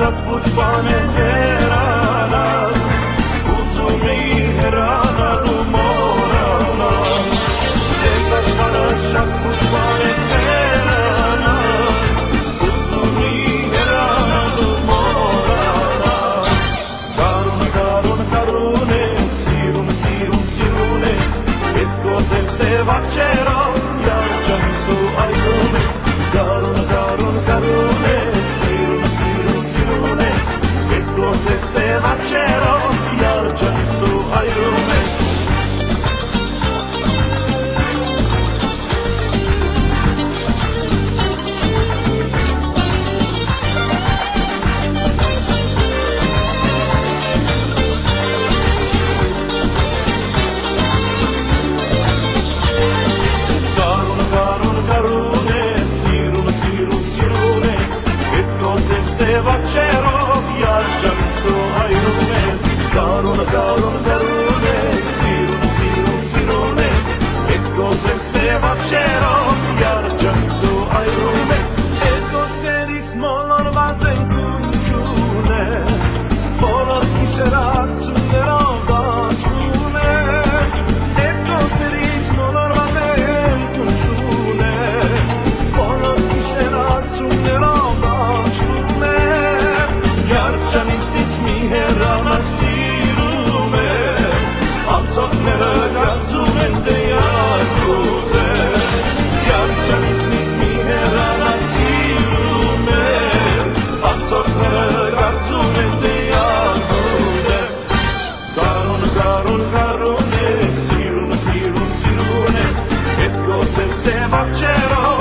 Sat pushpane که وقت چرا یار جان تو sarun sarune, sirun sirun sirune, et gozer se macerò.